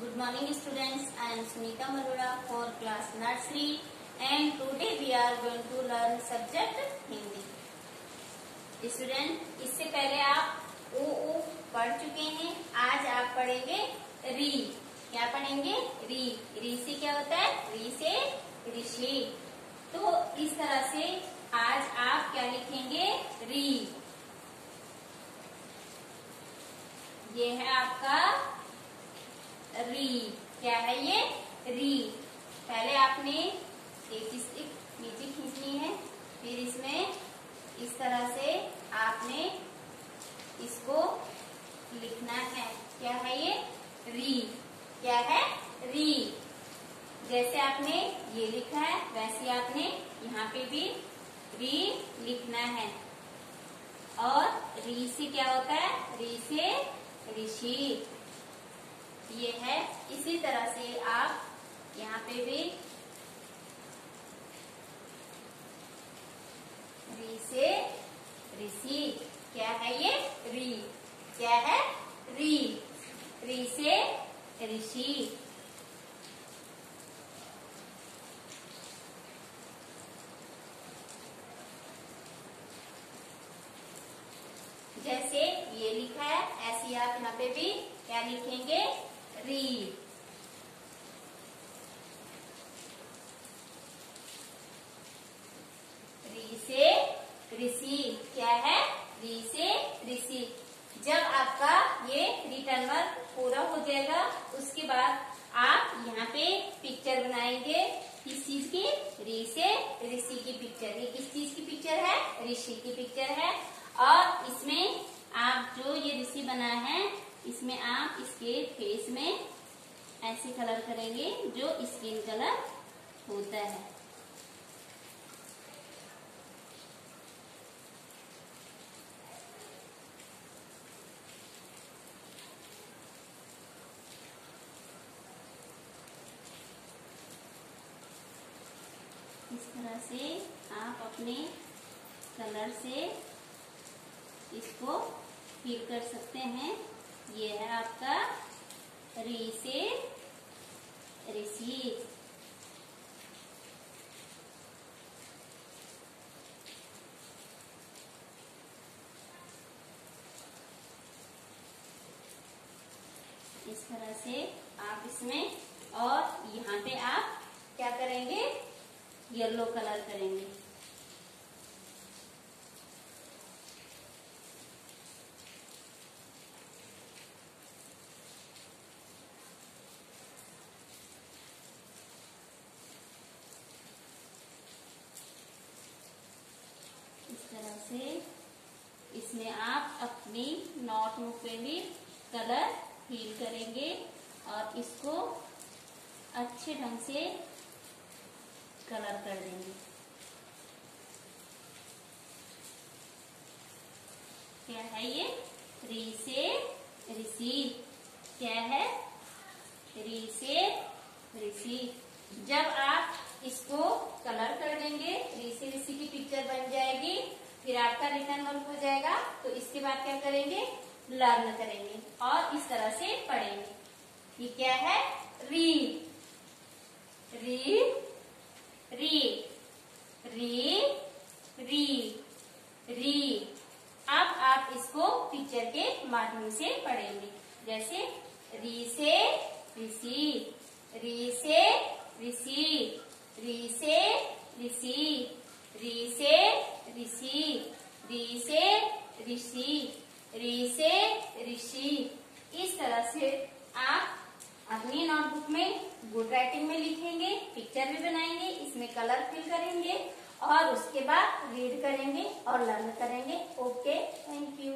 Good morning students I am Sunita Maroda for class nursery and today we are going to learn subject Hindi student इससे पहले आप ओ ओ पढ़ चुके हैं. आज आप पढ़ेंगे री. क्या पढ़ेंगे? री. री से क्या होता है? री से ऋषि. तो इस तरह से आज आप क्या लिखेंगे? री. ये है आपका री। क्या है ये? री। पहले आपने एक स्टिक नीचे खींचनी है, फिर इसमें इस तरह से आपने इसको लिखना है। क्या है ये? री। क्या है? री। जैसे आपने ये लिखा है, वैसे आपने यहाँ पे भी री लिखना है। और री से क्या होता है? री से ऋषि। ये है इसी तरह से आप यहाँ पे भी री से ऋषि क्या है ये? री। क्या है? री। री से ऋषि जैसे ये लिखा है, ऐसे आप यहाँ पे भी क्या लिखेंगे? री री से ऋषि क्या है? री से ऋषि जब आपका ये रिटर्न वर्क पूरा हो जाएगा, उसके बाद आप यहाँ पे पिक्चर बनाएँगे। किस चीज़ की री से ऋषि की पिक्चर ये किस चीज़ की पिक्चर है? ऋषि की पिक्चर है। और इसमें आप जो ये ऋषि बना है इसमें आप इसके फेस में ऐसे कलर करेंगे जो स्किन कलर होता है। इस तरह से आप अपने कलर से इसको फिल कर सकते हैं। ये है आपका री से ऋषि इस तरह से आप इसमें और यहाँ पे आप क्या करेंगे? येलो कलर करेंगे इस तरह से इसमें आप अपनी नोटबुक पे भी कलर फील करेंगे और इसको अच्छे ढंग से कलर कर देंगे। क्या है ये? री से ऋषि क्या है? री से ऋषि जब आप इसको कलर कर देंगे ऋषि ऋषि की पिक्चर बन फिर आपका रिटर्न वर्क हो जाएगा। तो इसके बाद क्या करेंगे? लर्न करेंगे और इस तरह से पढ़ेंगे। ये क्या है? री री री री री री अब आप इसको पिक्चर के माध्यम से पढ़ेंगे। जैसे री से ऋषि री से ऋषि री से ऋषि री से ऋषि री से ऋषि री से ऋषि इस तरह से आप अपनी नोटबुक में गुड राइटिंग में लिखेंगे पिक्चर भी बनाएँगे, इसमें कलर फिल करेंगे और उसके बाद रीड करेंगे और लर्न करेंगे। Okay thank you